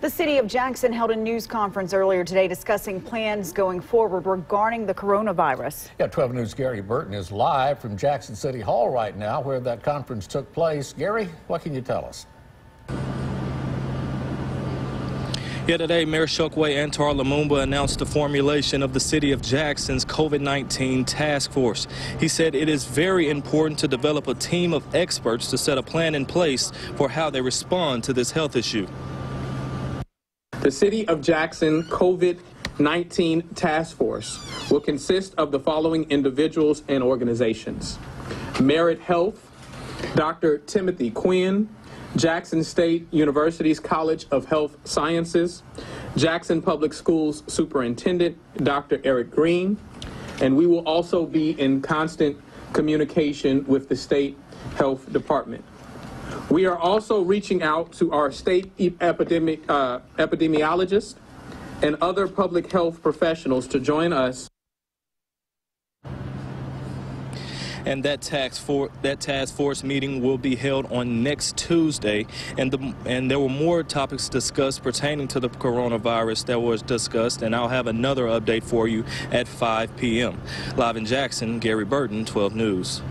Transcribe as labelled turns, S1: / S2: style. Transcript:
S1: The city of Jackson held a news conference earlier today discussing plans going forward regarding the coronavirus.
S2: Yeah, 12 News' Gary Burton is live from Jackson City Hall right now where that conference took place. Gary, what can you tell us?
S3: Yeah, today, Mayor Chokwe Antar Lumumba announced the formulation of the city of Jackson's COVID-19 task force. He said it is very important to develop a team of experts to set a plan in place for how they respond to this health issue.
S4: The City of Jackson COVID-19 Task Force will consist of the following individuals and organizations. Merit Health, Dr. Timothy Quinn, Jackson State University's College of Health Sciences, Jackson Public Schools Superintendent, Dr. Errick Greene, and we will also be in constant communication with the State Health Department. We are also reaching out to our state epidemic, uh, epidemiologists and other public health professionals to join us.
S3: And that task for that task force meeting will be held on next Tuesday. And the and there were more topics discussed pertaining to the coronavirus that was discussed. And I'll have another update for you at 5 p.m. Live in Jackson, Gary Burton, 12 News.